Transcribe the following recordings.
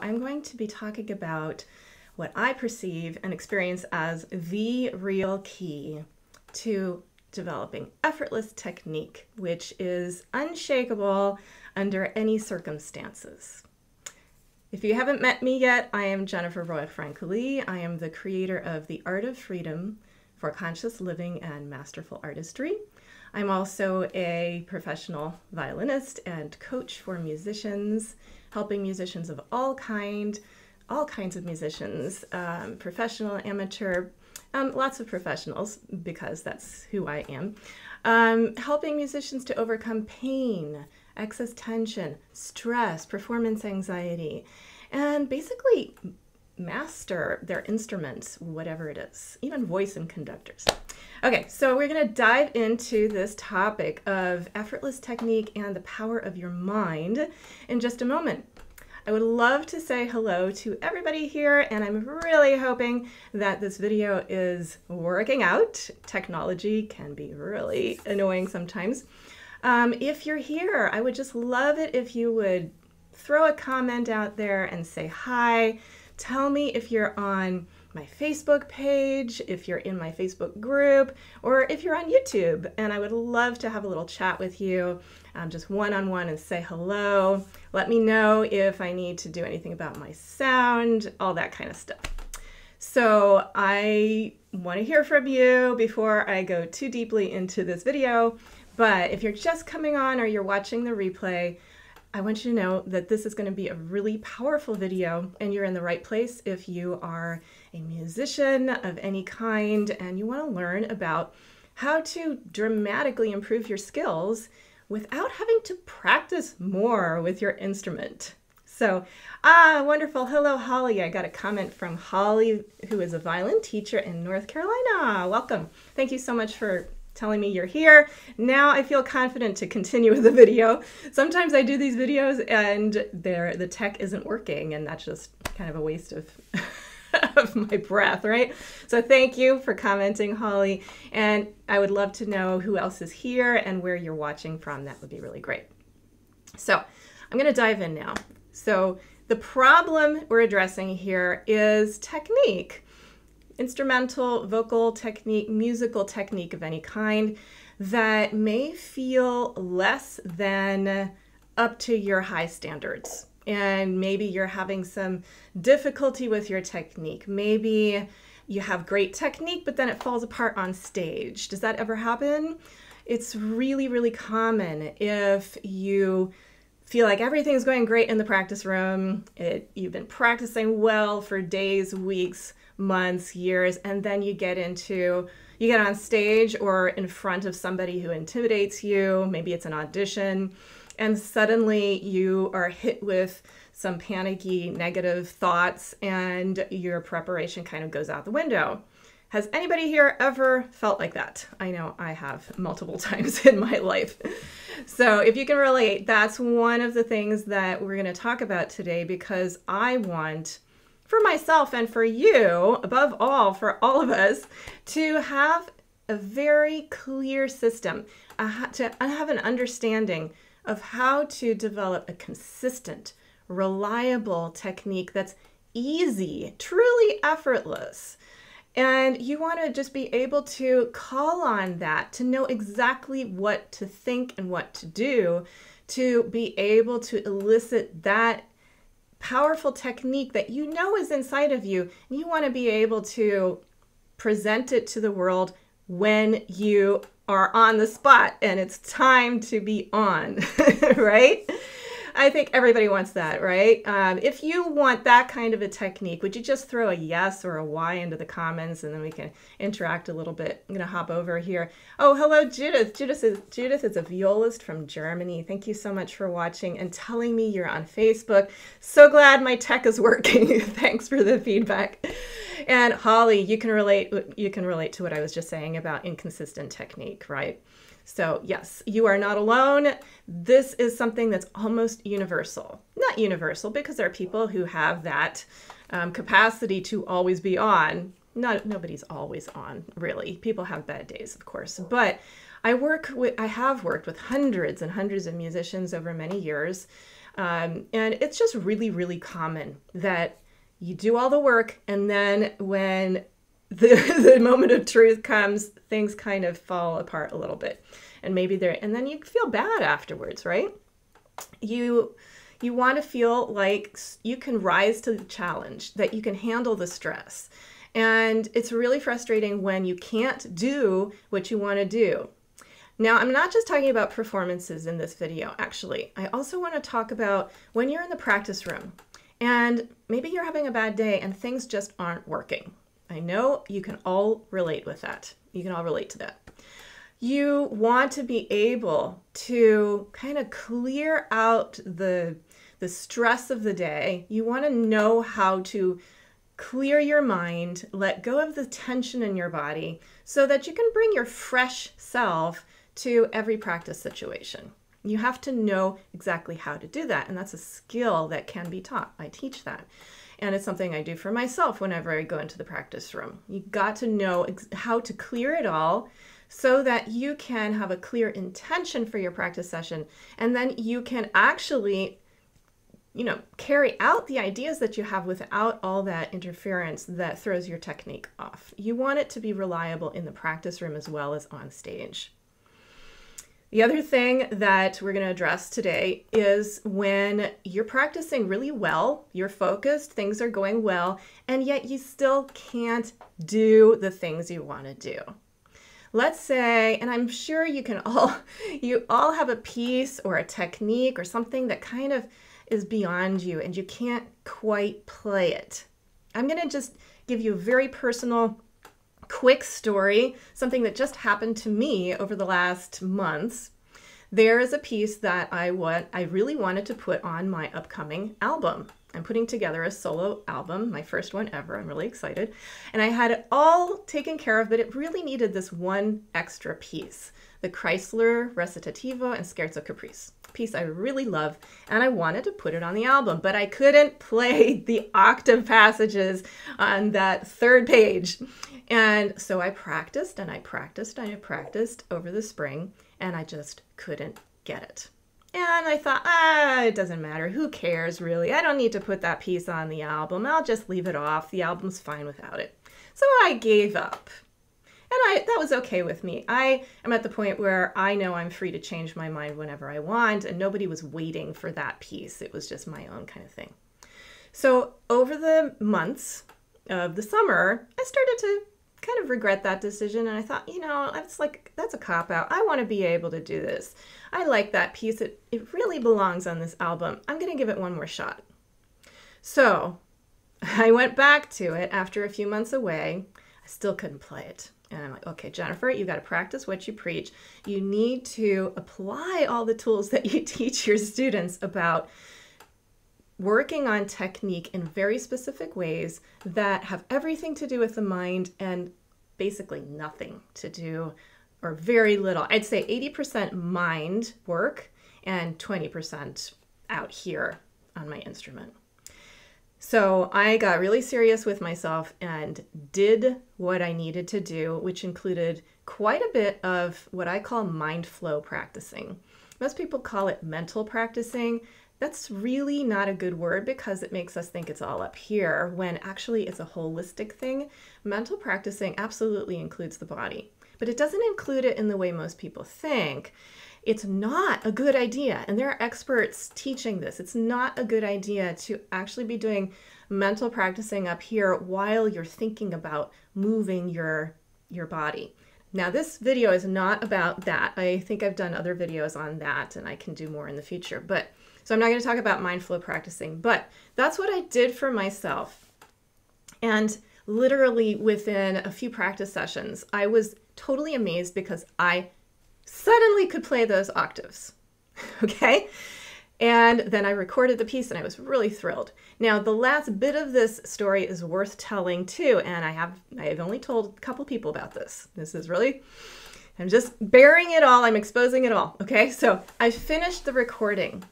I'm going to be talking about what I perceive and experience as the real key to developing effortless technique, which is unshakable under any circumstances. If you haven't met me yet, I am Jennifer Roig-Francoli. I am the creator of The Art of Freedom for Conscious Living and Masterful Artistry. I'm also a professional violinist and coach for musicians helping musicians of all kind, all kinds of musicians, um, professional, amateur, um, lots of professionals because that's who I am, um, helping musicians to overcome pain, excess tension, stress, performance anxiety, and basically master their instruments, whatever it is, even voice and conductors. Okay, so we're going to dive into this topic of effortless technique and the power of your mind in just a moment. I would love to say hello to everybody here, and I'm really hoping that this video is working out. Technology can be really annoying sometimes. Um, if you're here, I would just love it if you would throw a comment out there and say hi. Tell me if you're on my Facebook page, if you're in my Facebook group, or if you're on YouTube. And I would love to have a little chat with you, um, just one on one, and say hello. Let me know if I need to do anything about my sound, all that kind of stuff. So I want to hear from you before I go too deeply into this video. But if you're just coming on or you're watching the replay, I want you to know that this is going to be a really powerful video and you're in the right place if you are a musician of any kind and you want to learn about how to dramatically improve your skills without having to practice more with your instrument. So, ah, wonderful. Hello, Holly. I got a comment from Holly, who is a violin teacher in North Carolina. Welcome. Thank you so much for telling me you're here. Now I feel confident to continue with the video. Sometimes I do these videos and the tech isn't working and that's just kind of a waste of of my breath, right? So thank you for commenting, Holly. And I would love to know who else is here and where you're watching from. That would be really great. So I'm going to dive in now. So the problem we're addressing here is technique instrumental, vocal technique, musical technique of any kind that may feel less than up to your high standards. And maybe you're having some difficulty with your technique. Maybe you have great technique, but then it falls apart on stage. Does that ever happen? It's really, really common if you feel like everything's going great in the practice room. It, you've been practicing well for days, weeks, months, years, and then you get into you get on stage or in front of somebody who intimidates you, maybe it's an audition, and suddenly you are hit with some panicky negative thoughts and your preparation kind of goes out the window. Has anybody here ever felt like that? I know I have multiple times in my life. So, if you can relate, that's one of the things that we're going to talk about today because I want for myself and for you, above all, for all of us, to have a very clear system, uh, to have an understanding of how to develop a consistent, reliable technique that's easy, truly effortless. And you want to just be able to call on that, to know exactly what to think and what to do, to be able to elicit that powerful technique that you know is inside of you. And you want to be able to present it to the world when you are on the spot and it's time to be on, right? I think everybody wants that, right? Um, if you want that kind of a technique, would you just throw a yes or a Y into the comments and then we can interact a little bit? I'm going to hop over here. Oh, hello, Judith. Judith is, Judith is a violist from Germany. Thank you so much for watching and telling me you're on Facebook. So glad my tech is working. Thanks for the feedback. And Holly, you can relate you can relate to what I was just saying about inconsistent technique, right? So, yes, you are not alone. This is something that's almost universal. Not universal because there are people who have that um, capacity to always be on. Not nobody's always on, really. People have bad days, of course. But I work with I have worked with hundreds and hundreds of musicians over many years. Um, and it's just really, really common that you do all the work and then when the, the moment of truth comes, things kind of fall apart a little bit. And maybe they're, and then you feel bad afterwards, right? You, you want to feel like you can rise to the challenge, that you can handle the stress. And it's really frustrating when you can't do what you want to do. Now, I'm not just talking about performances in this video, actually. I also want to talk about when you're in the practice room and maybe you're having a bad day and things just aren't working. I know you can all relate with that. You can all relate to that. You want to be able to kind of clear out the, the stress of the day. You want to know how to clear your mind, let go of the tension in your body so that you can bring your fresh self to every practice situation. You have to know exactly how to do that, and that's a skill that can be taught. I teach that. And it's something I do for myself whenever I go into the practice room. You got to know how to clear it all so that you can have a clear intention for your practice session and then you can actually you know carry out the ideas that you have without all that interference that throws your technique off. You want it to be reliable in the practice room as well as on stage. The other thing that we're going to address today is when you're practicing really well, you're focused, things are going well, and yet you still can't do the things you want to do. Let's say, and I'm sure you can all you all have a piece or a technique or something that kind of is beyond you and you can't quite play it. I'm going to just give you a very personal quick story, something that just happened to me over the last months. There is a piece that I want I really wanted to put on my upcoming album. I'm putting together a solo album, my first one ever. I'm really excited. And I had it all taken care of, but it really needed this one extra piece the Kreisler Recitativo and Scherzo Caprice piece I really love, and I wanted to put it on the album, but I couldn't play the octave passages on that third page. And so I practiced and I practiced and I practiced over the spring and I just couldn't get it. And I thought, ah, it doesn't matter. Who cares really? I don't need to put that piece on the album. I'll just leave it off. The album's fine without it. So I gave up. And I that was okay with me. I am at the point where I know I'm free to change my mind whenever I want, and nobody was waiting for that piece. It was just my own kind of thing. So over the months of the summer, I started to kind of regret that decision and I thought, you know, that's like that's a cop out. I want to be able to do this. I like that piece. It it really belongs on this album. I'm going to give it one more shot. So, I went back to it after a few months away. I still couldn't play it. And I'm like, okay, Jennifer, you got to practice what you preach. You need to apply all the tools that you teach your students about working on technique in very specific ways that have everything to do with the mind and basically nothing to do or very little. I'd say 80% mind work and 20% out here on my instrument. So I got really serious with myself and did what I needed to do, which included quite a bit of what I call mind flow practicing. Most people call it mental practicing. That's really not a good word because it makes us think it's all up here when actually it's a holistic thing. Mental practicing absolutely includes the body, but it doesn't include it in the way most people think. It's not a good idea, and there are experts teaching this. It's not a good idea to actually be doing mental practicing up here while you're thinking about moving your your body. Now, this video is not about that. I think I've done other videos on that, and I can do more in the future. But so I'm not going to talk about mind flow practicing, but that's what I did for myself. And literally within a few practice sessions, I was totally amazed because I suddenly could play those octaves. okay? And then I recorded the piece and I was really thrilled. Now, the last bit of this story is worth telling too, and I have I have only told a couple people about this. This is really I'm just bearing it all. I'm exposing it all. Okay? So, I finished the recording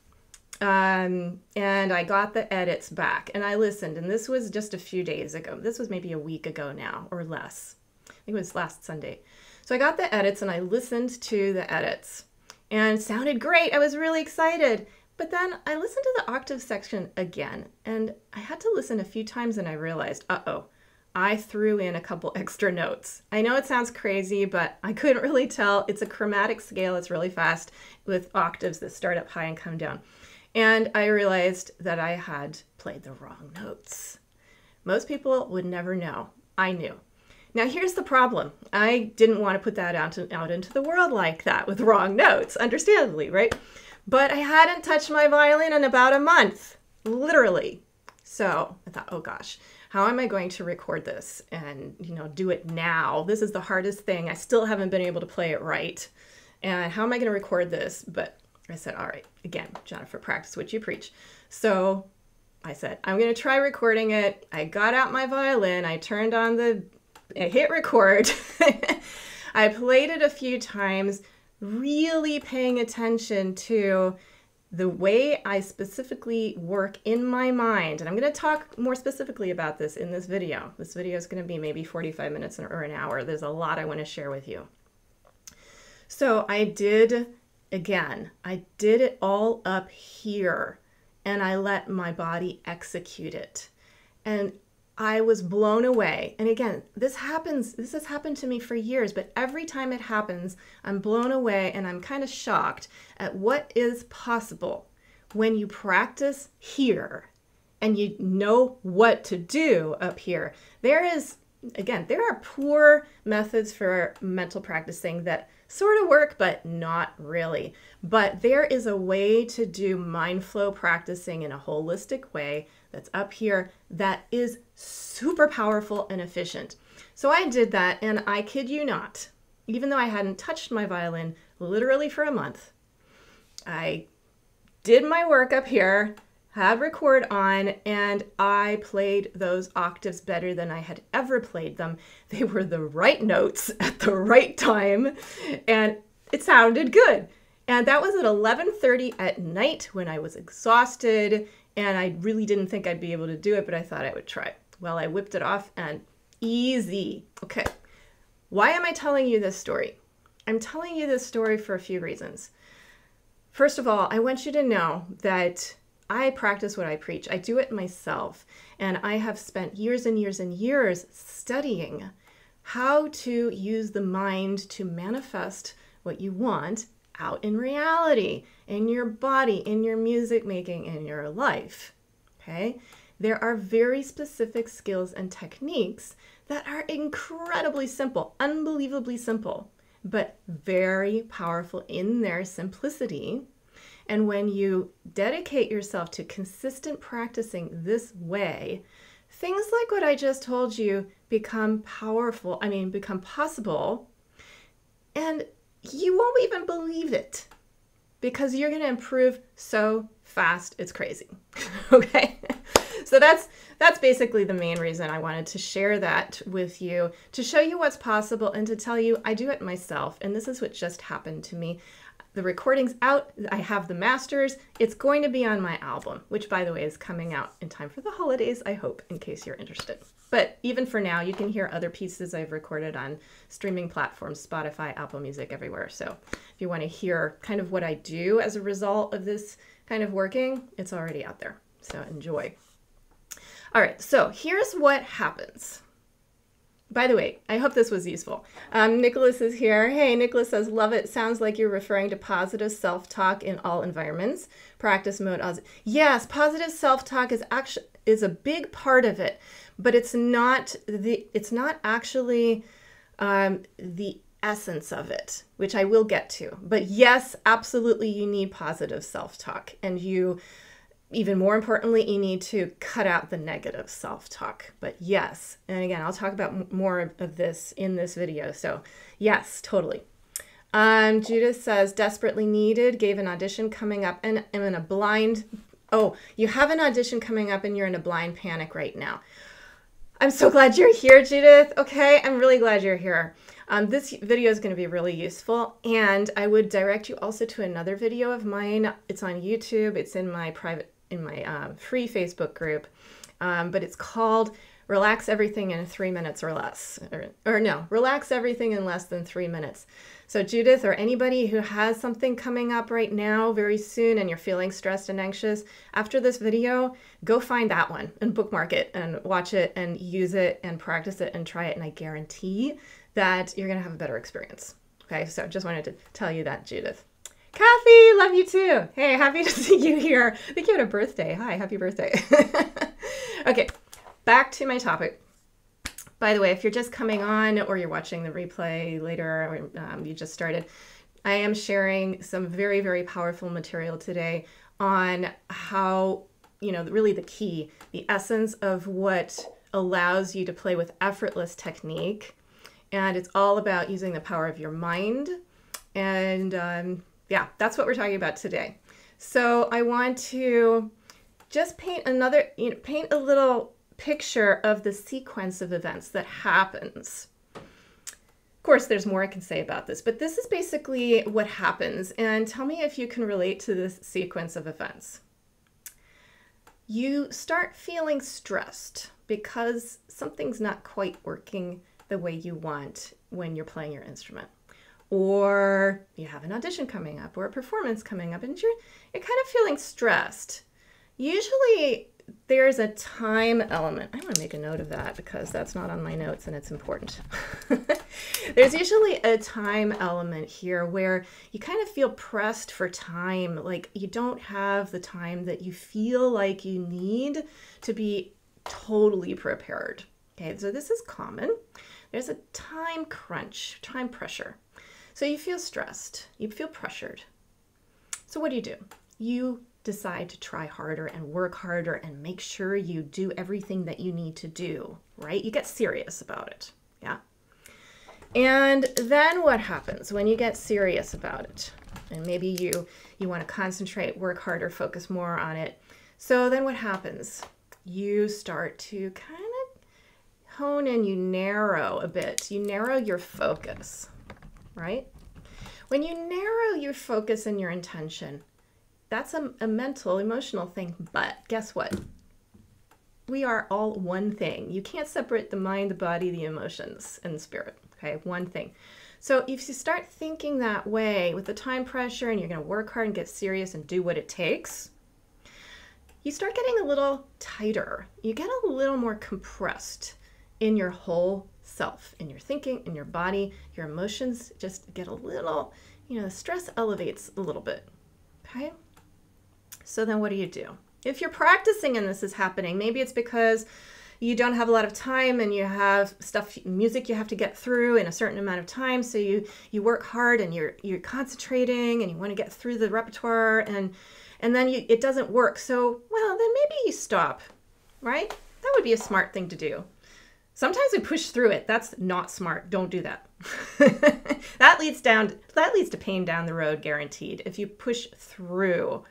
um, and I got the edits back and I listened. And this was just a few days ago. This was maybe a week ago now or less. I think it was last Sunday. So I got the edits and I listened to the edits and sounded great. I was really excited. But then I listened to the octave section again, and I had to listen a few times and I realized, uh oh, I threw in a couple extra notes. I know it sounds crazy, but I couldn't really tell. It's a chromatic scale, it's really fast with octaves that start up high and come down. And I realized that I had played the wrong notes. Most people would never know. I knew. Now, here's the problem. I didn't want to put that out, to, out into the world like that with wrong notes, understandably, right? But I hadn't touched my violin in about a month, literally. So I thought, oh gosh, how am I going to record this and, you know, do it now? This is the hardest thing. I still haven't been able to play it right. And how am I going to record this? But I said, all right, again, Jennifer, practice what you preach. So I said, I'm going to try recording it. I got out my violin. I turned on the, I hit record. I played it a few times, really paying attention to the way I specifically work in my mind, and I'm going to talk more specifically about this in this video. This video is going to be maybe 45 minutes or an hour. There's a lot I want to share with you. So I did, again, I did it all up here and I let my body execute it. And I was blown away. And again, this happens, this has happened to me for years, but every time it happens, I'm blown away and I'm kind of shocked at what is possible when you practice here and you know what to do up here. There is, again, there are poor methods for mental practicing that sort of work, but not really. But there is a way to do mind flow practicing in a holistic way that's up here that is super powerful and efficient. So I did that, and I kid you not, even though I hadn't touched my violin literally for a month, I did my work up here, had record on, and I played those octaves better than I had ever played them. They were the right notes at the right time, and it sounded good. And that was at 11:30 at night when I was exhausted and I really didn't think I'd be able to do it, but I thought I would try. Well, I whipped it off and easy. Okay. Why am I telling you this story? I'm telling you this story for a few reasons. First of all, I want you to know that I practice what I preach. I do it myself. And I have spent years and years and years studying how to use the mind to manifest what you want out in reality, in your body, in your music making, in your life. Okay? There are very specific skills and techniques that are incredibly simple, unbelievably simple, but very powerful in their simplicity. And when you dedicate yourself to consistent practicing this way, things like what I just told you become powerful, I mean, become possible. And you won't even believe it because you're going to improve so fast it's crazy. Okay? So that's that's basically the main reason i wanted to share that with you to show you what's possible and to tell you i do it myself and this is what just happened to me. The recording's out i have the masters it's going to be on my album which by the way is coming out in time for the holidays i hope in case you're interested but even for now, you can hear other pieces I've recorded on streaming platforms, Spotify, Apple Music, everywhere. So if you want to hear kind of what I do as a result of this kind of working, it's already out there. So enjoy. All right, so here's what happens. By the way, I hope this was useful. Um, Nicholas is here. Hey, Nicholas says, love it. Sounds like you're referring to positive self talk in all environments. Practice mode. Yes, positive self talk is actually is a big part of it but it's not the it's not actually um, the essence of it, which I will get to. But yes, absolutely, you need positive self talk, and you even more importantly, you need to cut out the negative self talk. But yes, and again, I'll talk about more of this in this video. So, yes, totally. Um, Judith says, desperately needed, gave an audition coming up, and I'm in a blind. Oh, you have an audition coming up and you're in a blind panic right now. I'm so glad you're here, Judith. Okay, I'm really glad you're here. Um, this video is going to be really useful, and I would direct you also to another video of mine. It's on YouTube. It's in my private, in my uh, free Facebook group, um, but it's called relax everything in three minutes or less. Or, or no, relax everything in less than three minutes. So, Judith, or anybody who has something coming up right now very soon and you're feeling stressed and anxious, after this video, go find that one and bookmark it and watch it and use it and practice it and try it. And I guarantee that you're going to have a better experience. Okay, so just wanted to tell you that, Judith. Kathy, love you too. Hey, happy to see you here. I think you had a birthday. Hi, happy birthday. okay, back to my topic. By the way, if you're just coming on or you're watching the replay later or um, you just started, I am sharing some very, very powerful material today on how, you know, really the key, the essence of what allows you to play with effortless technique. And it's all about using the power of your mind and um, yeah, that's what we're talking about today. So I want to just paint another, you know, paint a little picture of the sequence of events that happens. Of course, there's more I can say about this, but this is basically what happens. And tell me if you can relate to this sequence of events. You start feeling stressed because something's not quite working the way you want when you're playing your instrument or you have an audition coming up or a performance coming up and you're you're kind of feeling stressed. Usually there's a time element. I want to make a note of that because that's not on my notes and it's important. there's usually a time element here where you kind of feel pressed for time, like you don't have the time that you feel like you need to be totally prepared. Okay, so this is common. There's a time crunch, time pressure. So you feel stressed, you feel pressured. So what do you do? You decide to try harder and work harder and make sure you do everything that you need to do, right? You get serious about it. Yeah. And then what happens when you get serious about it? And maybe you you want to concentrate, work harder, focus more on it. So then what happens? You start to kind of hone in, you narrow a bit. You narrow your focus right? When you narrow your focus and your intention, that's a, a mental, emotional thing. But guess what? We are all one thing. You can't separate the mind, the body, the emotions, and the spirit. Okay, one thing. So if you start thinking that way with the time pressure and you're going to work hard and get serious and do what it takes, you start getting a little tighter. You get a little more compressed in your whole self, in your thinking, in your body. Your emotions just get a little, you know, the stress elevates a little bit. Okay? So then what do you do? If you're practicing and this is happening, maybe it's because you don't have a lot of time and you have stuff music you have to get through in a certain amount of time so you you work hard and you're you're concentrating and you want to get through the repertoire and and then you, it doesn't work so well then maybe you stop right that would be a smart thing to do Sometimes we push through it. That's not smart. Don't do that. that leads down. That leads to pain down the road, guaranteed. If you push through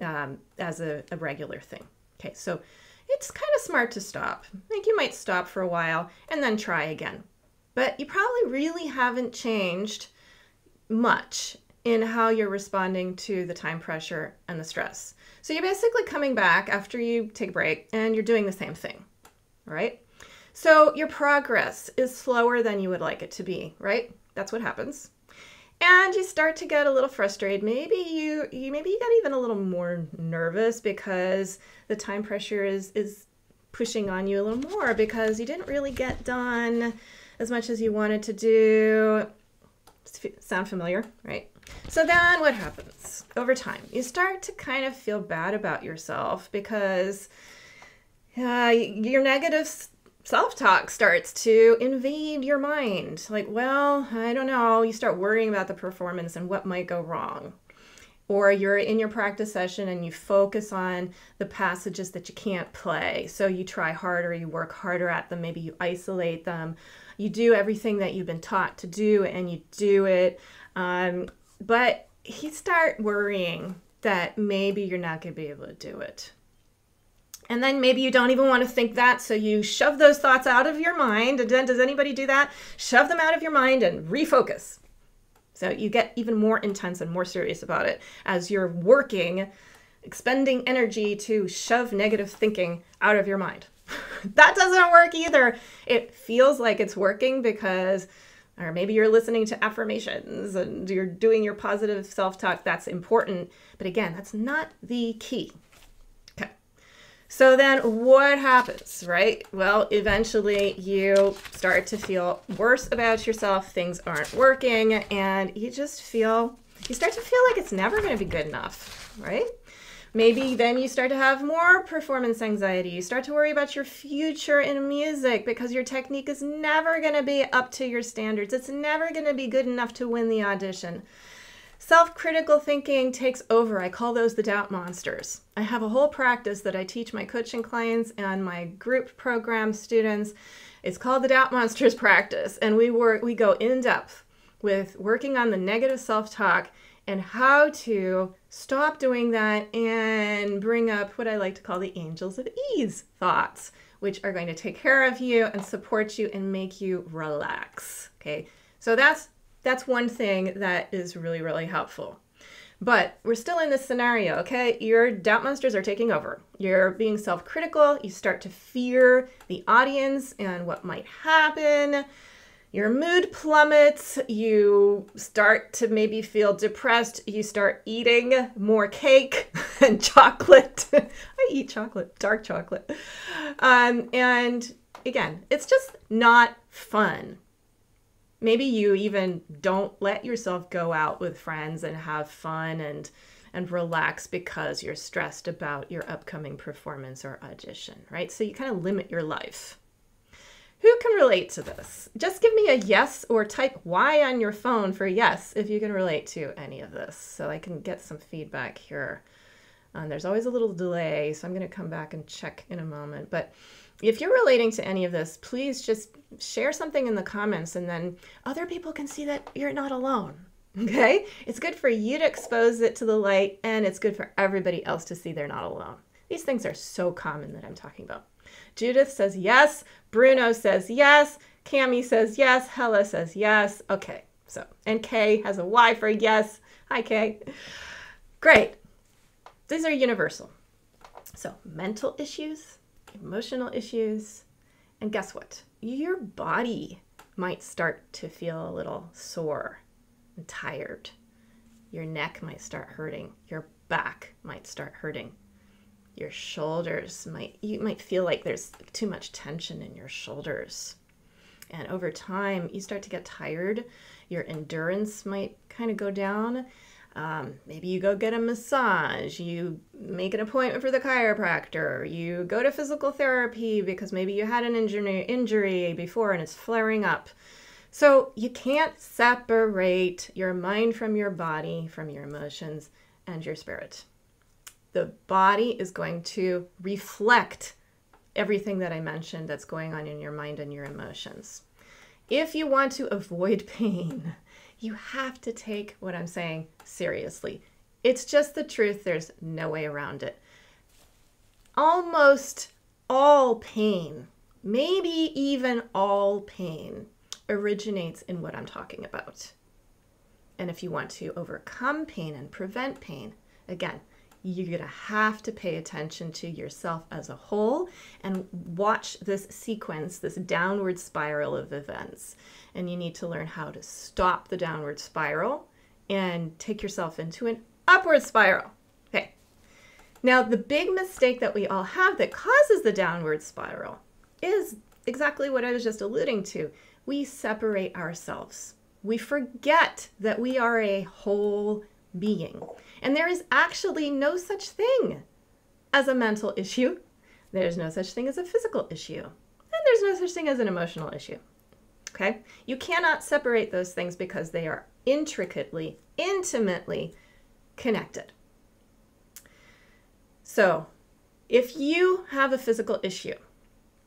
um, as a, a regular thing. Okay, so it's kind of smart to stop. Like you might stop for a while and then try again. But you probably really haven't changed much in how you're responding to the time pressure and the stress. So you're basically coming back after you take a break and you're doing the same thing, right? So your progress is slower than you would like it to be, right? That's what happens. And you start to get a little frustrated. Maybe you, you maybe you get even a little more nervous because the time pressure is is pushing on you a little more because you didn't really get done as much as you wanted to do. Sound familiar, right? So then what happens over time? You start to kind of feel bad about yourself because uh, your negative self talk starts to invade your mind. Like, well, I don't know. You start worrying about the performance and what might go wrong. Or you're in your practice session and you focus on the passages that you can't play. So you try harder, you work harder at them, maybe you isolate them. You do everything that you've been taught to do and you do it. Um, but you start worrying that maybe you're not going to be able to do it and then maybe you don't even want to think that, so you shove those thoughts out of your mind. And then, does anybody do that? Shove them out of your mind and refocus. So you get even more intense and more serious about it as you're working, expending energy to shove negative thinking out of your mind. that doesn't work either. It feels like it's working because or maybe you're listening to affirmations and you're doing your positive self-talk. That's important, but again, that's not the key. So then what happens, right? Well, eventually you start to feel worse about yourself. Things aren't working and you just feel you start to feel like it's never going to be good enough, right? Maybe then you start to have more performance anxiety. You start to worry about your future in music because your technique is never going to be up to your standards. It's never going to be good enough to win the audition. Self critical thinking takes over. I call those the doubt monsters. I have a whole practice that I teach my coaching clients and my group program students. It's called the doubt monsters practice, and we work we go in depth with working on the negative self talk and how to stop doing that and bring up what I like to call the angels of ease thoughts, which are going to take care of you and support you and make you relax. Okay, so that's that's one thing that is really really helpful. But we're still in this scenario, okay? Your doubt monsters are taking over. You're being self critical. You start to fear the audience and what might happen your mood plummets, you start to maybe feel depressed, you start eating more cake and chocolate. I eat chocolate, dark chocolate. Um, and again, it's just not fun. Maybe you even don't let yourself go out with friends and have fun and and relax because you're stressed about your upcoming performance or audition, right? So you kind of limit your life. Who can relate to this? Just give me a yes or type Y on your phone for yes if you can relate to any of this so I can get some feedback here. Um, there's always a little delay, so I'm going to come back and check in a moment. But if you're relating to any of this, please just share something in the comments and then other people can see that you're not alone. Okay? It's good for you to expose it to the light and it's good for everybody else to see they're not alone. These things are so common that I'm talking about. Judith says yes. Bruno says yes. Cami says yes. Hella says yes. Okay, so, and Kay has a Y for yes. Hi, Kay. Great. These are universal. So, mental issues, emotional issues, and guess what? Your body might start to feel a little sore and tired. Your neck might start hurting. Your back might start hurting your shoulders might you might feel like there's too much tension in your shoulders and over time you start to get tired your endurance might kind of go down um, maybe you go get a massage you make an appointment for the chiropractor you go to physical therapy because maybe you had an injury injury before and it's flaring up so you can't separate your mind from your body from your emotions and your spirit the body is going to reflect everything that I mentioned that's going on in your mind and your emotions. If you want to avoid pain, you have to take what I'm saying seriously. It's just the truth, there's no way around it. Almost all pain, maybe even all pain, originates in what I'm talking about. And if you want to overcome pain and prevent pain, again, you're going to have to pay attention to yourself as a whole and watch this sequence, this downward spiral of events. And you need to learn how to stop the downward spiral and take yourself into an upward spiral. Okay. Now, the big mistake that we all have that causes the downward spiral is exactly what I was just alluding to. We separate ourselves. We forget that we are a whole being. And there is actually no such thing as a mental issue. There's no such thing as a physical issue. And there's no such thing as an emotional issue. Okay? You cannot separate those things because they are intricately, intimately connected. So, if you have a physical issue,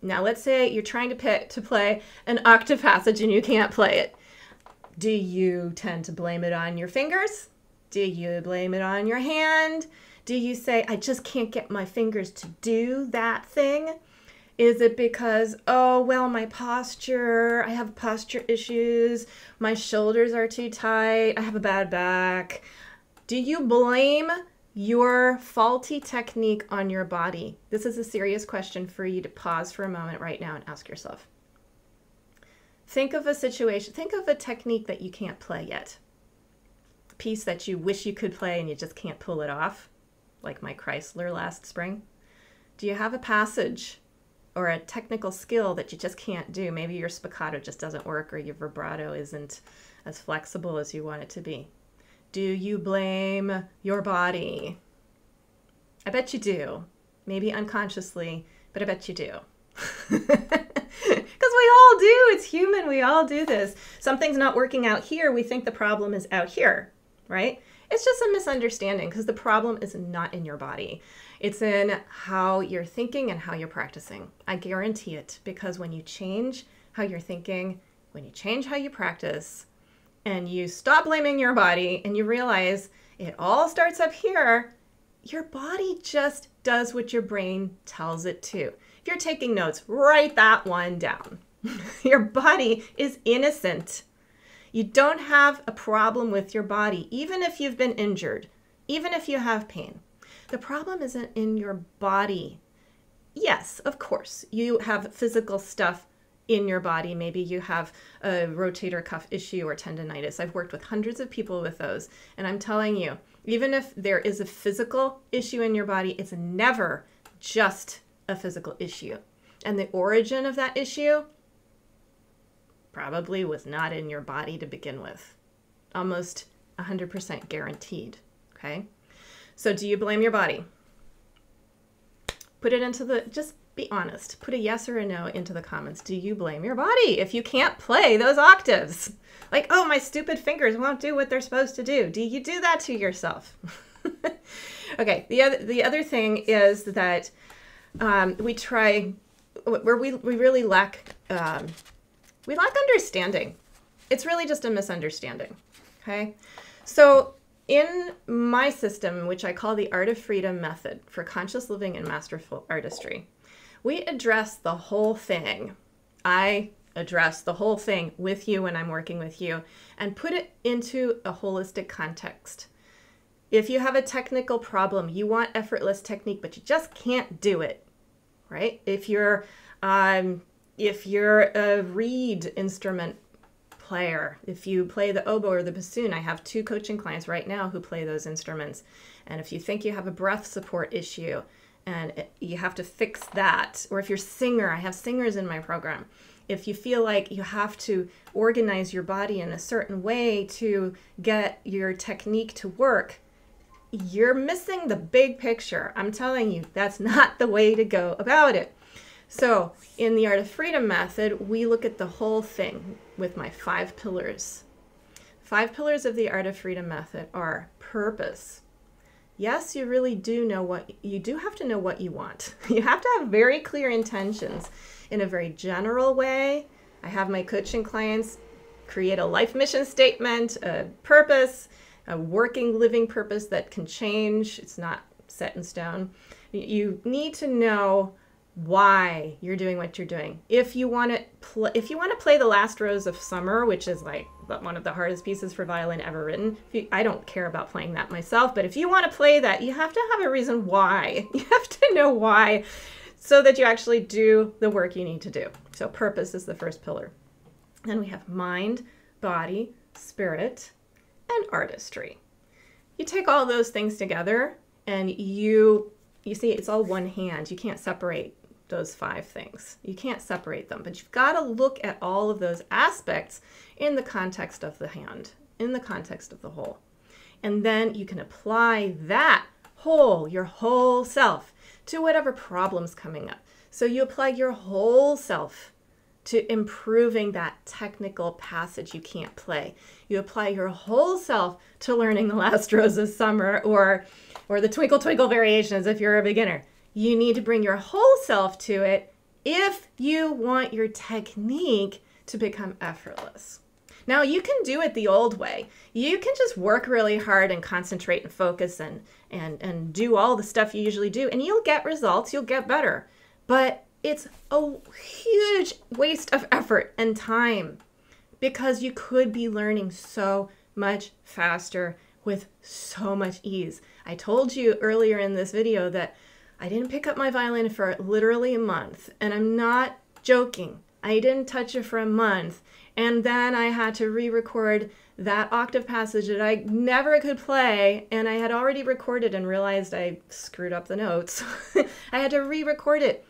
now let's say you're trying to pick to play an octave passage and you can't play it. Do you tend to blame it on your fingers? Do you blame it on your hand? Do you say, I just can't get my fingers to do that thing? Is it because, oh, well, my posture, I have posture issues, my shoulders are too tight, I have a bad back? Do you blame your faulty technique on your body? This is a serious question for you to pause for a moment right now and ask yourself. Think of a situation, think of a technique that you can't play yet. Piece that you wish you could play and you just can't pull it off, like my Kreisler last spring. Do you have a passage or a technical skill that you just can't do? Maybe your spiccato just doesn't work or your vibrato isn't as flexible as you want it to be. Do you blame your body? I bet you do. Maybe unconsciously, but I bet you do. Because we all do. It's human. We all do this. Something's not working out here. We think the problem is out here, right? It's just a misunderstanding because the problem is not in your body. It's in how you're thinking and how you're practicing. I guarantee it because when you change how you're thinking, when you change how you practice, and you stop blaming your body and you realize it all starts up here, your body just does what your brain tells it to. If you're taking notes, write that one down. your body is innocent. You don't have a problem with your body, even if you've been injured, even if you have pain. The problem isn't in your body. Yes, of course, you have physical stuff in your body. Maybe you have a rotator cuff issue or tendonitis. I've worked with hundreds of people with those. And I'm telling you, even if there is a physical issue in your body, it's never just a physical issue. And the origin of that issue probably was not in your body to begin with. Almost 100% guaranteed. Okay? So, do you blame your body? Put it into the, just be honest. Put a yes or a no into the comments. Do you blame your body if you can't play those octaves? Like, oh, my stupid fingers won't do what they're supposed to do. Do you do that to yourself? okay, the other, the other thing is that um, we try, where we, we really lack, um, we lack understanding. It's really just a misunderstanding. Okay, so in my system, which I call the Art of Freedom method for conscious living and masterful artistry, we address the whole thing. I address the whole thing with you when I'm working with you and put it into a holistic context. If you have a technical problem, you want effortless technique, but you just can't do it, right? If you're um, if you're a reed instrument player, if you play the oboe or the bassoon, I have two coaching clients right now who play those instruments. And if you think you have a breath support issue, and you have to fix that. Or if you're singer, I have singers in my program. If you feel like you have to organize your body in a certain way to get your technique to work, you're missing the big picture. I'm telling you, that's not the way to go about it. So, in the Art of Freedom method, we look at the whole thing with my five pillars. Five pillars of the Art of Freedom method are purpose, yes, you really do know what you do have to know what you want. You have to have very clear intentions in a very general way. I have my coaching clients create a life mission statement, a purpose, a working living purpose that can change. It's not set in stone. You need to know why you're doing what you're doing. If you want to play, if you want to play the last rose of summer, which is like one of the hardest pieces for violin ever written, you, I don't care about playing that myself, but if you want to play that, you have to have a reason why. You have to know why so that you actually do the work you need to do. So purpose is the first pillar. Then we have mind, body, spirit, and artistry. You take all those things together and you you see it's all one hand. You can't separate those five things. You can't separate them, but you've got to look at all of those aspects in the context of the hand, in the context of the whole. And then you can apply that whole, your whole self, to whatever problem's coming up. So you apply your whole self to improving that technical passage you can't play. You apply your whole self to learning the last rose of summer or or the twinkle twinkle variations if you're a beginner. You need to bring your whole self to it if you want your technique to become effortless. Now, you can do it the old way. You can just work really hard and concentrate and focus and, and, and do all the stuff you usually do, and you'll get results, you'll get better. But it's a huge waste of effort and time because you could be learning so much faster with so much ease. I told you earlier in this video that I didn't pick up my violin for literally a month, and I'm not joking. I didn't touch it for a month, and then I had to re record that octave passage that I never could play, and I had already recorded and realized I screwed up the notes. I had to re record it.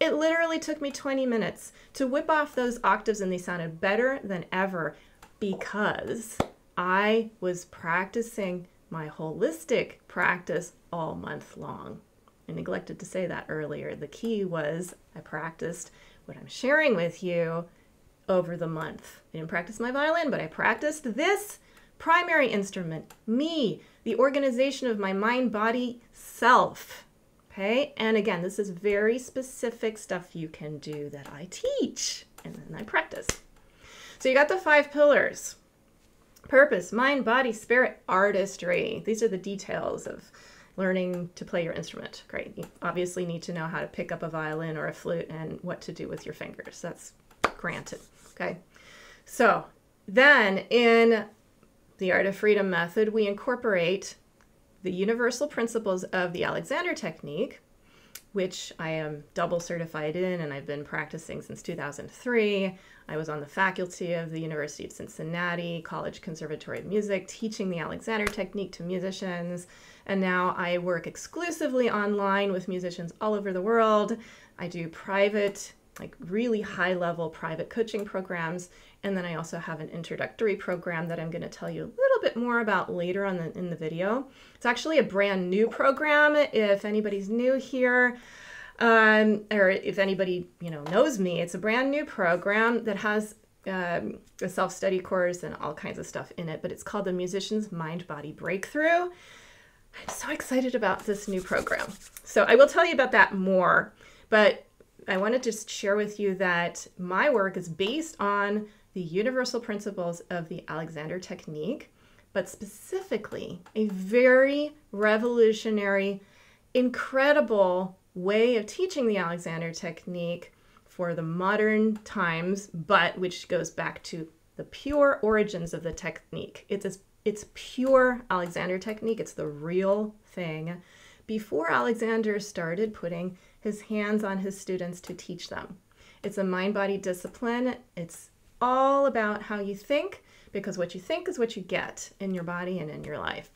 It literally took me 20 minutes to whip off those octaves, and they sounded better than ever because I was practicing my holistic practice all month long. I neglected to say that earlier. The key was I practiced what I'm sharing with you over the month. I didn't practice my violin, but I practiced this primary instrument, me, the organization of my mind, body, self. Okay, and again, this is very specific stuff you can do that I teach and then I practice. So you got the five pillars purpose, mind, body, spirit, artistry. These are the details of learning to play your instrument. Great. You obviously need to know how to pick up a violin or a flute and what to do with your fingers. That's granted. Okay. So then in the Art of Freedom method, we incorporate the universal principles of the Alexander technique, which I am double certified in and I've been practicing since 2003. I was on the faculty of the University of Cincinnati College Conservatory of Music, teaching the Alexander technique to musicians. And now I work exclusively online with musicians all over the world. I do private, like really high level private coaching programs. And then I also have an introductory program that I'm going to tell you a little bit more about later on the, in the video. It's actually a brand new program. If anybody's new here, um, or if anybody you know knows me, it's a brand new program that has um, a self-study course and all kinds of stuff in it. But it's called the Musician's Mind Body Breakthrough. I'm so excited about this new program. So I will tell you about that more. But I wanted to just share with you that my work is based on the universal principles of the Alexander technique, but specifically a very revolutionary, incredible way of teaching the Alexander technique for the modern times, but which goes back to the pure origins of the technique. It's a, it's pure Alexander technique. It's the real thing. Before Alexander started putting his hands on his students to teach them. It's a mind body discipline. It's all about how you think because what you think is what you get in your body and in your life.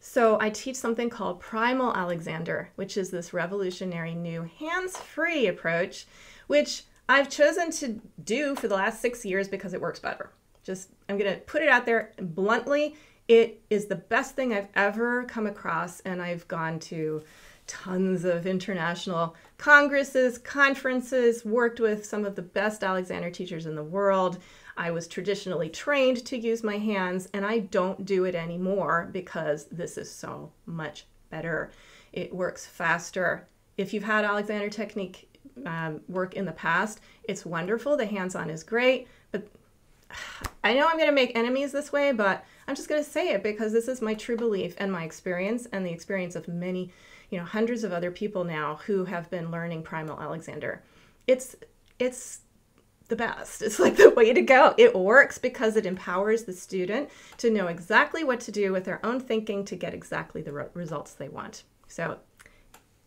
So I teach something called Primal Alexander, which is this revolutionary new hands-free approach, which I've chosen to do for the last six years because it works better. Just, I'm going to put it out there bluntly. It is the best thing I've ever come across, and I've gone to tons of international congresses, conferences, worked with some of the best Alexander teachers in the world. I was traditionally trained to use my hands, and I don't do it anymore because this is so much better. It works faster. If you've had Alexander Technique um, work in the past, it's wonderful. The hands on is great, but I know I'm going to make enemies this way, but I'm just going to say it because this is my true belief and my experience and the experience of many, you know, hundreds of other people now who have been learning Primal Alexander. It's it's the best. It's like the way to go. It works because it empowers the student to know exactly what to do with their own thinking to get exactly the results they want. So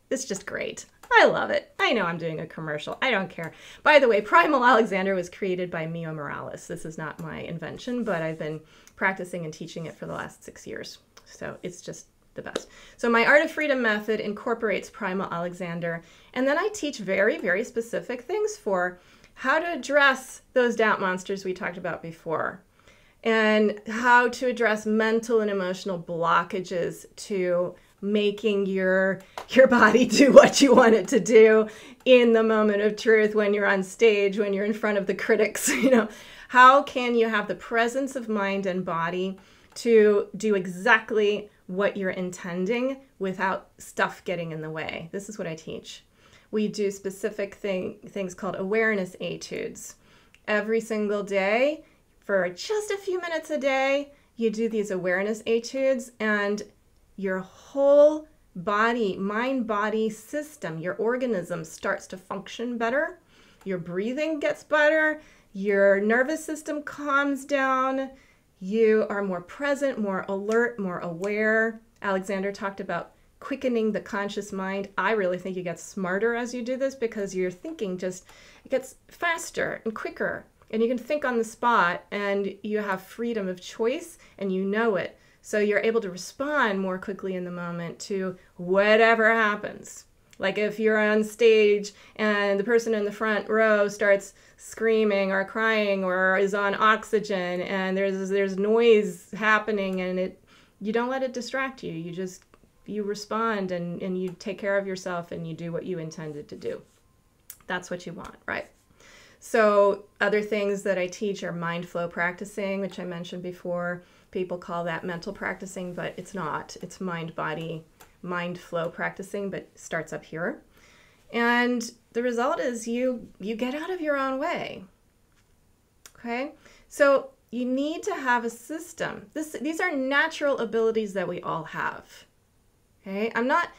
it's just great. I love it. I know I'm doing a commercial. I don't care. By the way, Primal Alexander was created by Mio Morales. This is not my invention, but I've been practicing and teaching it for the last six years. So it's just the best. So my Art of Freedom method incorporates Primal Alexander, and then I teach very, very specific things for how to address those doubt monsters we talked about before, and how to address mental and emotional blockages to making your your body do what you want it to do in the moment of truth when you're on stage when you're in front of the critics you know? How can you have the presence of mind and body to do exactly what you're intending without stuff getting in the way? This is what i teach. We do specific thing, things called awareness etudes. Every single day, for just a few minutes a day, you do these awareness etudes, and your whole body, mind body system, your organism starts to function better. Your breathing gets better. Your nervous system calms down. You are more present, more alert, more aware. Alexander talked about quickening the conscious mind. I really think you get smarter as you do this because your thinking just it gets faster and quicker. And you can think on the spot and you have freedom of choice and you know it. So you're able to respond more quickly in the moment to whatever happens. Like if you're on stage and the person in the front row starts screaming or crying or is on oxygen and there's there's noise happening and it you don't let it distract you. You just you respond and, and you take care of yourself and you do what you intended to do. That's what you want, right? So other things that I teach are mind flow practicing, which I mentioned before. People call that mental practicing, but it's not. It's mind body mind flow practicing, but starts up here. And the result is you you get out of your own way. Okay? So you need to have a system. This these are natural abilities that we all have. Okay? I'm not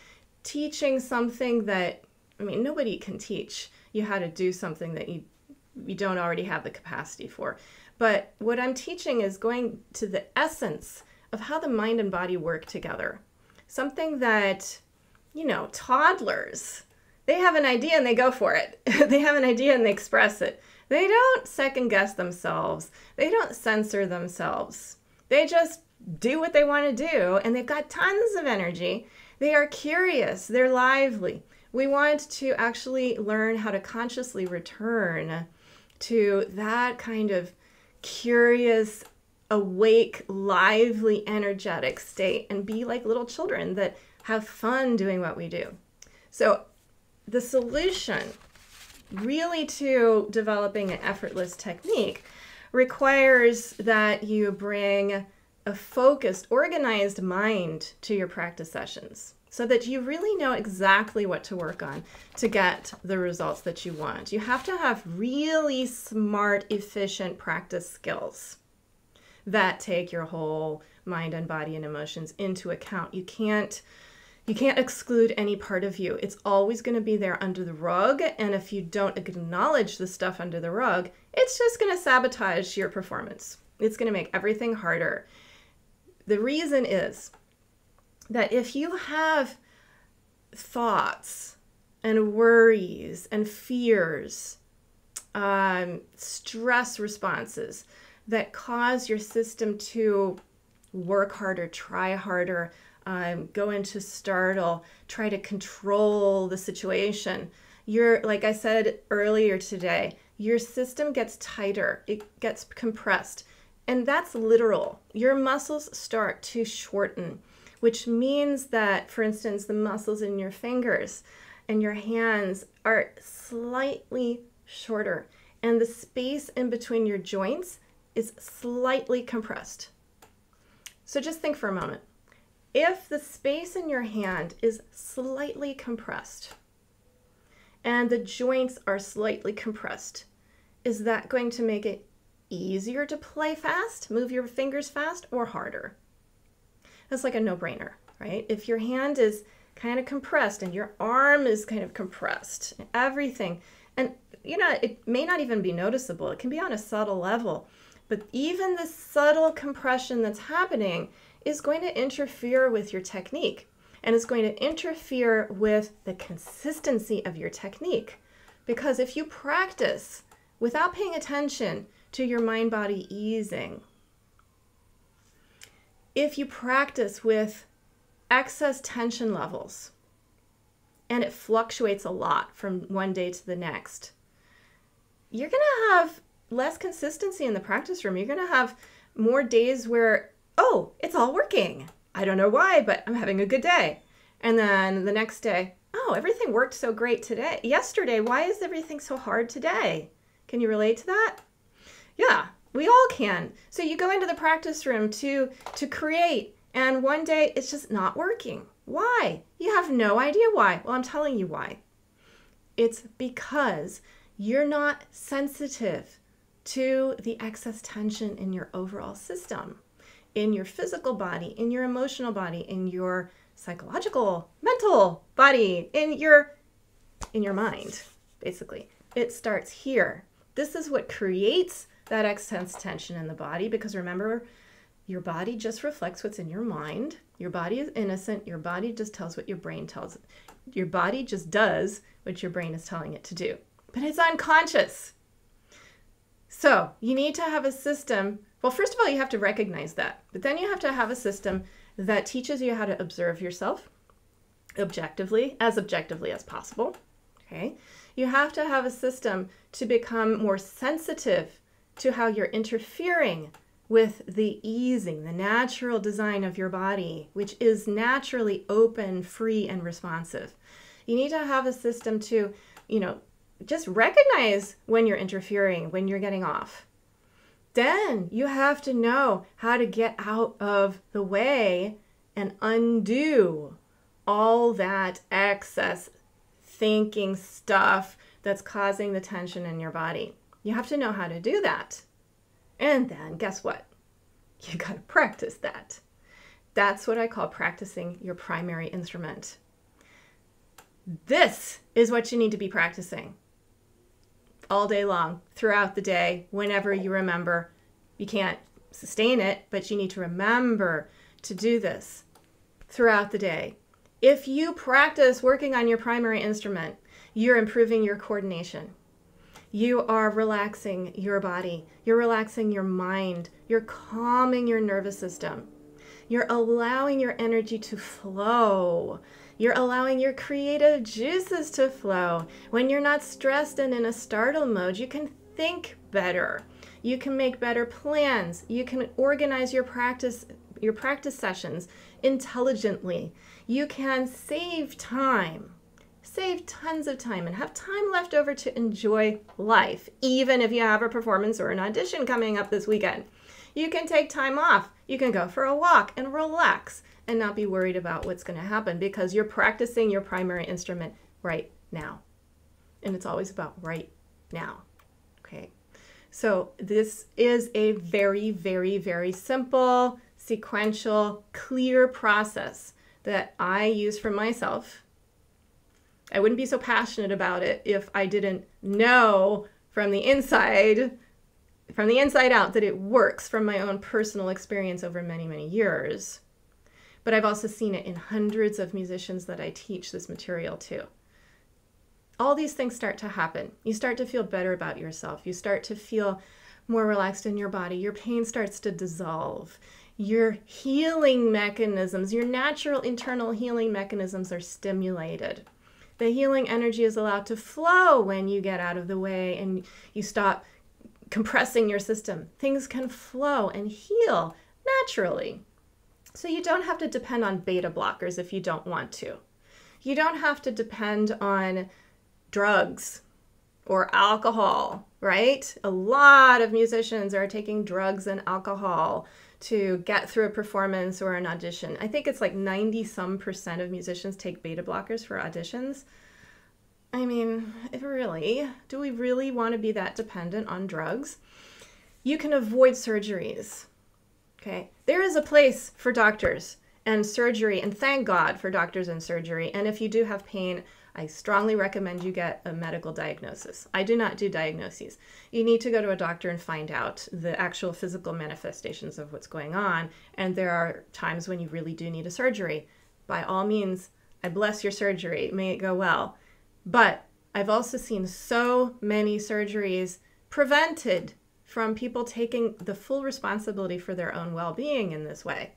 teaching something that I mean nobody can teach you how to do something that you you don't already have the capacity for. But what I'm teaching is going to the essence of how the mind and body work together something that, you know, toddlers, they have an idea and they go for it. they have an idea and they express it. They don't second guess themselves, they don't censor themselves. They just do what they want to do and they've got tons of energy. They are curious, they're lively. We want to actually learn how to consciously return to that kind of curious awake, lively, energetic state and be like little children that have fun doing what we do. So, the solution really to developing an effortless technique requires that you bring a focused, organized mind to your practice sessions so that you really know exactly what to work on to get the results that you want. You have to have really smart, efficient practice skills that take your whole mind and body and emotions into account. You can't you can't exclude any part of you. It's always going to be there under the rug, and if you don't acknowledge the stuff under the rug, it's just going to sabotage your performance. It's going to make everything harder. The reason is that if you have thoughts and worries and fears, um, stress responses, that cause your system to work harder, try harder, um, go into startle, try to control the situation. You're, like I said earlier today, your system gets tighter, it gets compressed. And that's literal. Your muscles start to shorten, which means that, for instance, the muscles in your fingers and your hands are slightly shorter. And the space in between your joints is slightly compressed. So just think for a moment. If the space in your hand is slightly compressed and the joints are slightly compressed, is that going to make it easier to play fast, move your fingers fast, or harder? That's like a no brainer, right? If your hand is kind of compressed and your arm is kind of compressed, everything, and you know, it may not even be noticeable, it can be on a subtle level but even the subtle compression that's happening is going to interfere with your technique and it's going to interfere with the consistency of your technique. Because if you practice without paying attention to your mind body easing, if you practice with excess tension levels and it fluctuates a lot from one day to the next, you're going to have less consistency in the practice room. You're going to have more days where, oh, it's all working. I don't know why, but I'm having a good day. And then the next day, oh, everything worked so great today. Yesterday, why is everything so hard today? Can you relate to that? Yeah, we all can. So you go into the practice room to to create and one day it's just not working. Why? You have no idea why. Well, I'm telling you why. It's because you're not sensitive to the excess tension in your overall system, in your physical body, in your emotional body, in your psychological, mental body, in your in your mind, basically. It starts here. This is what creates that extends tension in the body because remember your body just reflects what's in your mind. Your body is innocent. Your body just tells what your brain tells it. Your body just does what your brain is telling it to do, but it's unconscious. So you need to have a system. Well, first of all, you have to recognize that, but then you have to have a system that teaches you how to observe yourself objectively, as objectively as possible. Okay. You have to have a system to become more sensitive to how you're interfering with the easing, the natural design of your body, which is naturally open, free, and responsive. You need to have a system to, you know, just recognize when you're interfering, when you're getting off. Then you have to know how to get out of the way and undo all that excess thinking stuff that's causing the tension in your body. You have to know how to do that. And then guess what? You got to practice that. That's what I call practicing your primary instrument. This is what you need to be practicing all day long, throughout the day, whenever you remember. You can't sustain it, but you need to remember to do this throughout the day. If you practice working on your primary instrument, you're improving your coordination. You are relaxing your body. You're relaxing your mind. You're calming your nervous system. You're allowing your energy to flow. You're allowing your creative juices to flow. When you're not stressed and in a startle mode, you can think better. You can make better plans. You can organize your practice your practice sessions intelligently. You can save time save tons of time and have time left over to enjoy life, even if you have a performance or an audition coming up this weekend. You can take time off. You can go for a walk and relax and not be worried about what's going to happen because you're practicing your primary instrument right now. And it's always about right now. Okay. So this is a very, very, very simple, sequential, clear process that I use for myself I wouldn't be so passionate about it if I didn't know from the inside, from the inside out, that it works from my own personal experience over many, many years. But I've also seen it in hundreds of musicians that I teach this material to. All these things start to happen. You start to feel better about yourself. You start to feel more relaxed in your body. Your pain starts to dissolve. Your healing mechanisms, your natural internal healing mechanisms are stimulated. The healing energy is allowed to flow when you get out of the way and you stop compressing your system. Things can flow and heal naturally. So you don't have to depend on beta blockers if you don't want to. You don't have to depend on drugs or alcohol, right? A lot of musicians are taking drugs and alcohol to get through a performance or an audition. I think it's like 90 some percent of musicians take beta blockers for auditions. I mean, if really, do we really want to be that dependent on drugs? You can avoid surgeries. Okay. There is a place for doctors and surgery, and thank God for doctors and surgery. And if you do have pain, I strongly recommend you get a medical diagnosis. I do not do diagnoses. You need to go to a doctor and find out the actual physical manifestations of what's going on. And there are times when you really do need a surgery. By all means, I bless your surgery. May it go well. But I've also seen so many surgeries prevented from people taking the full responsibility for their own well being in this way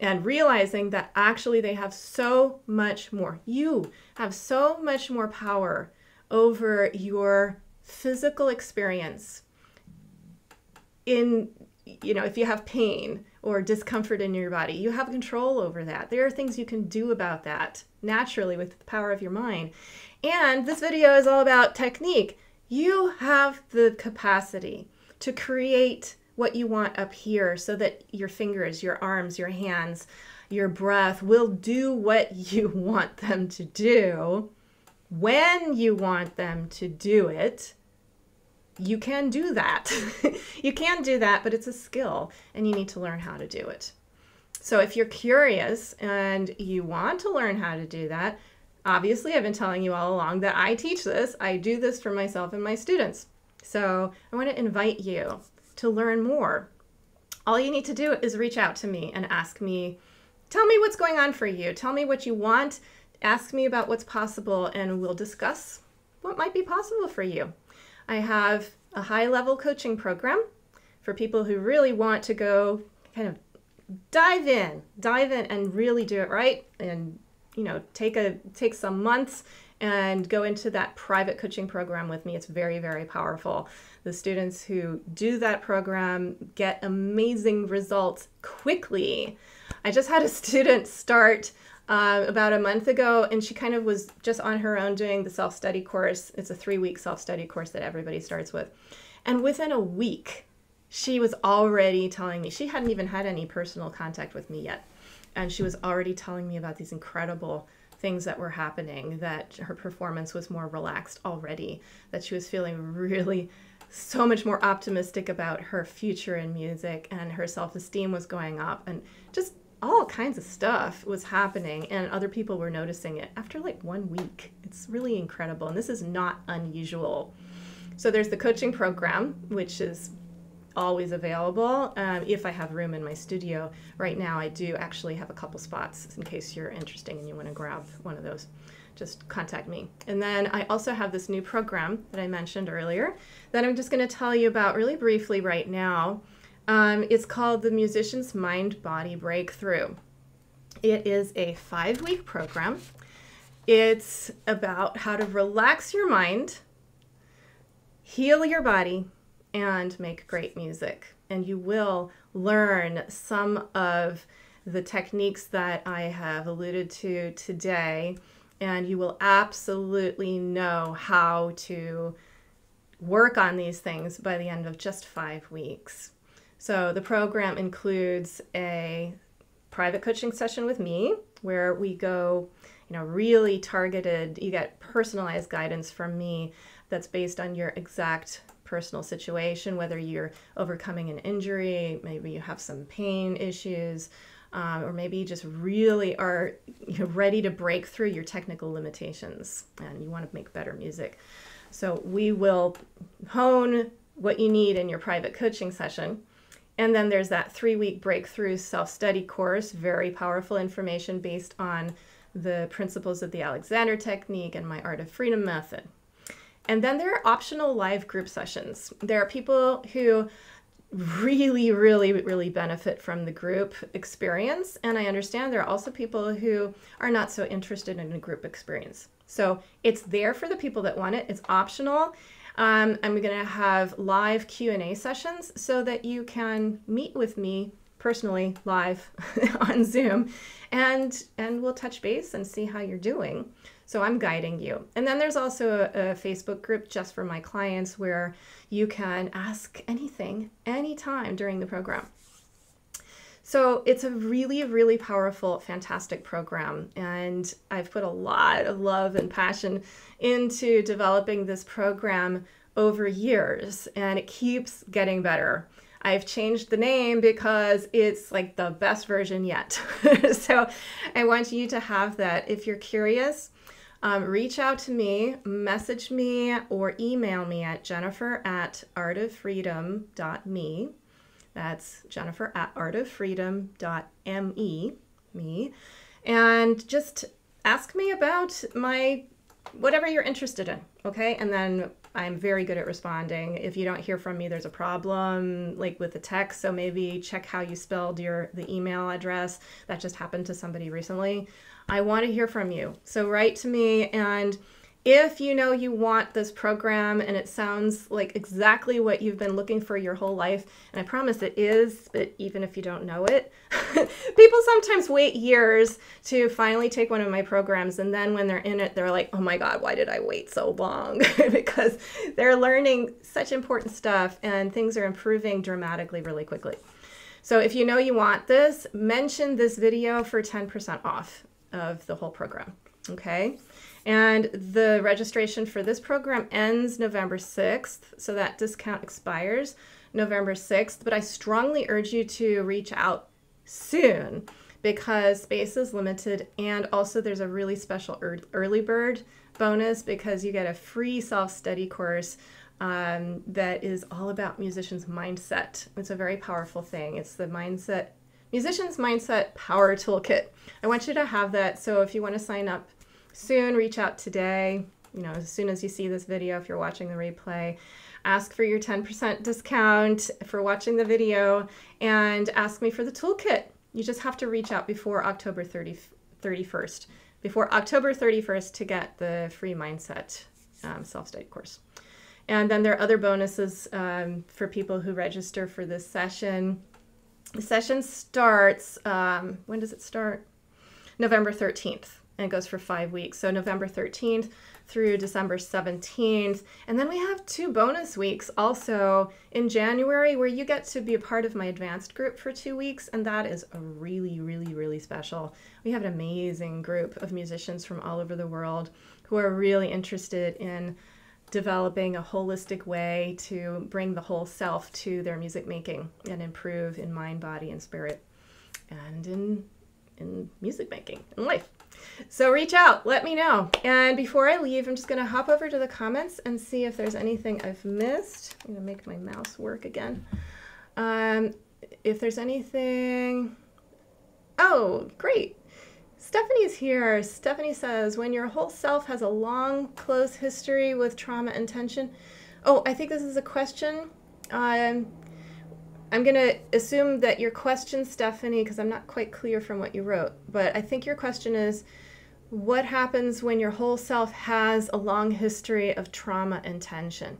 and realizing that actually they have so much more. You have so much more power over your physical experience in you know if you have pain or discomfort in your body you have control over that. There are things you can do about that naturally with the power of your mind. And this video is all about technique. You have the capacity to create what you want up here so that your fingers, your arms, your hands, your breath will do what you want them to do when you want them to do it. You can do that. you can do that, but it's a skill and you need to learn how to do it. So if you're curious and you want to learn how to do that, obviously I've been telling you all along that I teach this. I do this for myself and my students. So I want to invite you to learn more. all you need to do is reach out to me and ask me, tell me what's going on for you. Tell me what you want. Ask me about what's possible, and we'll discuss what might be possible for you. I have a high level coaching program for people who really want to go kind of dive in, dive in and really do it right and you know, take a take some months and go into that private coaching program with me. It's very, very powerful. The students who do that program get amazing results quickly. I just had a student start uh, about a month ago, and she kind of was just on her own doing the self study course. It's a three week self study course that everybody starts with. And within a week, she was already telling me, she hadn't even had any personal contact with me yet. And she was already telling me about these incredible things that were happening, that her performance was more relaxed already, that she was feeling really so much more optimistic about her future in music, and her self esteem was going up, and just all kinds of stuff was happening, and other people were noticing it after like one week. It's really incredible, and this is not unusual. So, there's the coaching program, which is always available um, if I have room in my studio. Right now, I do actually have a couple spots in case you're interested and you want to grab one of those. Just contact me. And then I also have this new program that I mentioned earlier that I'm just going to tell you about really briefly right now. Um, it's called the Musician's Mind Body Breakthrough. It is a five week program. It's about how to relax your mind, heal your body, and make great music. And you will learn some of the techniques that I have alluded to today, and you will absolutely know how to work on these things by the end of just five weeks. So, the program includes a private coaching session with me where we go, you know, really targeted, you get personalized guidance from me that's based on your exact personal situation, whether you're overcoming an injury, maybe you have some pain issues, um, or maybe you just really are you know, ready to break through your technical limitations and you want to make better music. So we will hone what you need in your private coaching session. And then there's that three week breakthrough self study course, very powerful information based on the principles of the Alexander technique and my Art of Freedom method. And then there are optional live group sessions. There are people who really, really, really benefit from the group experience. And I understand there are also people who are not so interested in a group experience. So it's there for the people that want it. It's optional. Um, I'm going to have live Q&A sessions so that you can meet with me personally live on Zoom and and we'll touch base and see how you're doing. So I'm guiding you. And then there's also a, a, Facebook group just for my clients where you can ask anything anytime during the program. So it's a really, really powerful, fantastic program. And I've put a lot of love and passion into developing this program over years, and it keeps getting better. I've changed the name because it's like the best version yet. so I want you to have that. If you're curious, um, reach out to me, message me, or email me at jennifer at artoffreedom.me. That's jennifer at artoffreedom.me, me. And just ask me about my whatever you're interested in, okay? And then I'm very good at responding. If you don't hear from me, there's a problem like with the text, so maybe check how you spelled your the email address. That just happened to somebody recently. I want to hear from you. So write to me and if you know you want this program and it sounds like exactly what you've been looking for your whole life, and I promise it is, but even if you don't know it, people sometimes wait years to finally take one of my programs. And then when they're in it, they're like, oh my God, why did I wait so long? because they're learning such important stuff and things are improving dramatically really quickly. So if you know you want this, mention this video for 10% off of the whole program. Okay. And the registration for this program ends November 6th, so that discount expires November 6th. But I strongly urge you to reach out soon because space is limited, and also there's a really special early bird bonus because you get a free self study course um, that is all about musicians' mindset. It's a very powerful thing. It's the mindset, musicians' mindset power toolkit. I want you to have that. So if you want to sign up soon, reach out today. You know, as soon as you see this video, if you're watching the replay, ask for your 10% discount for watching the video and ask me for the toolkit. You just have to reach out before October 30, 31st, before October 31st to get the free mindset um, self-study course. And then there are other bonuses um, for people who register for this session. The session starts, um, when does it start? November 13th, and it goes for five weeks. So November 13th through December 17th. And then we have two bonus weeks also in January where you get to be a part of my advanced group for two weeks. And that is a really, really, really special. We have an amazing group of musicians from all over the world who are really interested in developing a holistic way to bring the whole self to their music making and improve in mind, body, and spirit, and in in music making and life. So reach out, let me know. And before I leave, I'm just to hop over to the comments and see if there's anything I've missed. I'm to make my mouse work again. Um, if there's anything. Oh, great. Stephanie's here. Stephanie says, when your whole self has a long, close history with trauma and tension. Oh, I think this is a question. Um, I'm going to assume that your question, Stephanie, because I'm not quite clear from what you wrote, but I think your question is what happens when your whole self has a long history of trauma and tension?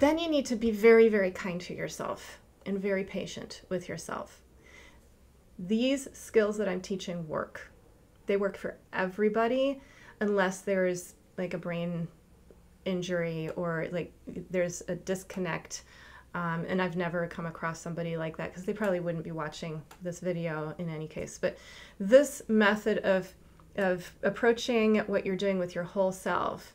Then you need to be very, very kind to yourself and very patient with yourself. These skills that I'm teaching work. They work for everybody unless there's like a brain injury or like there's a disconnect um, and I've never come across somebody like that because they probably wouldn't be watching this video in any case. But this method of, of approaching what you're doing with your whole self,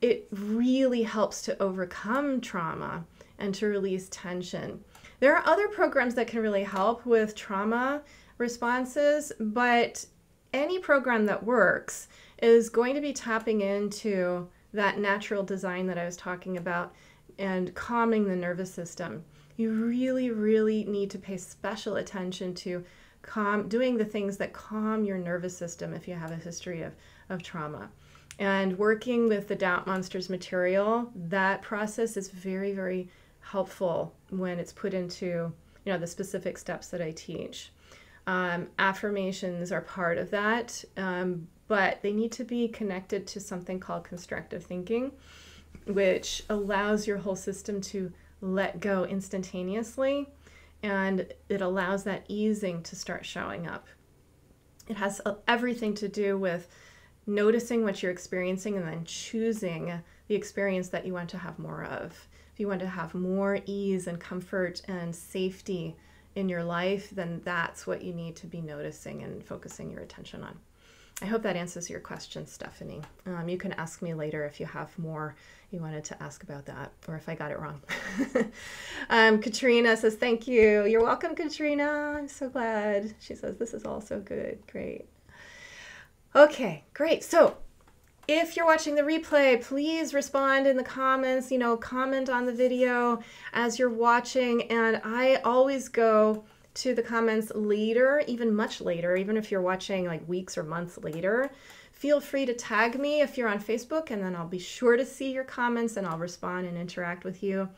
it really helps to overcome trauma and to release tension. There are other programs that can really help with trauma responses, but any program that works is going to be tapping into that natural design that I was talking about and calming the nervous system. You really, really need to pay special attention to calm, doing the things that calm your nervous system if you have a history of, of trauma. And working with the Doubt Monsters material, that process is very, very helpful when it's put into you know the specific steps that I teach. Um, affirmations are part of that, um, but they need to be connected to something called constructive thinking which allows your whole system to let go instantaneously and it allows that easing to start showing up. It has uh, everything to do with noticing what you're experiencing and then choosing the experience that you want to have more of. If you want to have more ease and comfort and safety in your life, then that's what you need to be noticing and focusing your attention on. I hope that answers your question, Stephanie. Um, you can ask me later if you have more you wanted to ask about that, or if I got it wrong. um, Katrina says, Thank you. You're welcome, Katrina. I'm so glad. She says, This is all so good. Great. Okay, great. So, if you're watching the replay, please respond in the comments, you know, comment on the video as you're watching. And I always go to the comments later, even much later, even if you're watching like weeks or months later. Feel free to tag me if you're on Facebook, and then I'll be sure to see your comments and I'll respond and interact with you.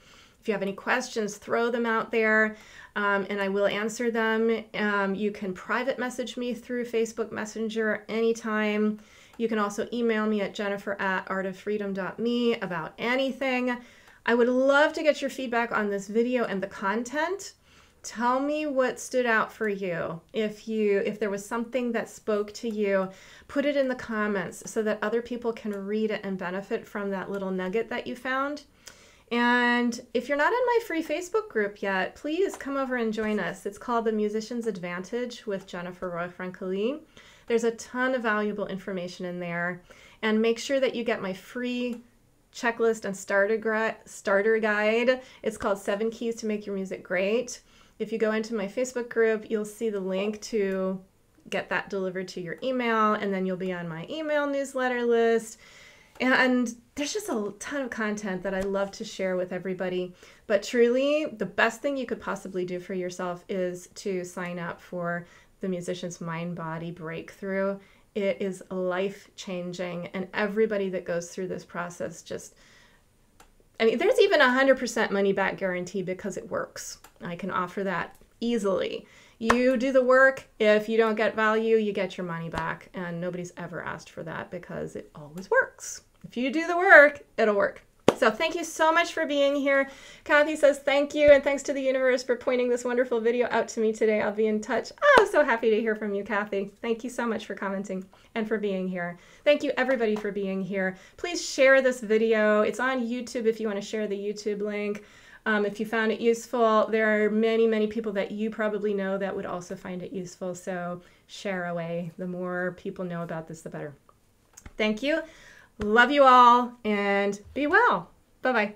If you have any questions, throw them out there um, and I will answer them. Um, you can private message me through Facebook Messenger anytime. You can also email me at jennifer at artoffreedom.me about anything. I would love to get your feedback on this video and the content tell me what stood out for you. If you if there was something that spoke to you put it in the comments so that other people can read it and benefit from that little nugget that you found. And if you're not in my free facebook group yet please come over and join us. It's called the musicians advantage with jennifer Roig-Francoli. There's a ton of valuable information in there. And make sure that you get my free checklist and starter, starter guide. It's called seven keys to make your music great if you go into my Facebook group, you'll see the link to get that delivered to your email, and then you'll be on my email newsletter list. And there's just a ton of content that I love to share with everybody. But truly, the best thing you could possibly do for yourself is to sign up for the Musician's Mind Body Breakthrough. It is life changing, and everybody that goes through this process just I mean, there's even a 100% money back guarantee because it works. I can offer that easily. You do the work. If you don't get value, you get your money back. And nobody's ever asked for that because it always works. If you do the work, it'll work. So thank you so much for being here. Kathy says thank you and thanks to the universe for pointing this wonderful video out to me today. I'll be in touch. Oh, so happy to hear from you, Kathy. Thank you so much for commenting and for being here. Thank you everybody for being here. Please share this video. It's on YouTube if you want to share the YouTube link. Um, if you found it useful, there are many, many people that you probably know that would also find it useful. So share away. The more people know about this, the better. Thank you. Love you all and be well. Bye bye.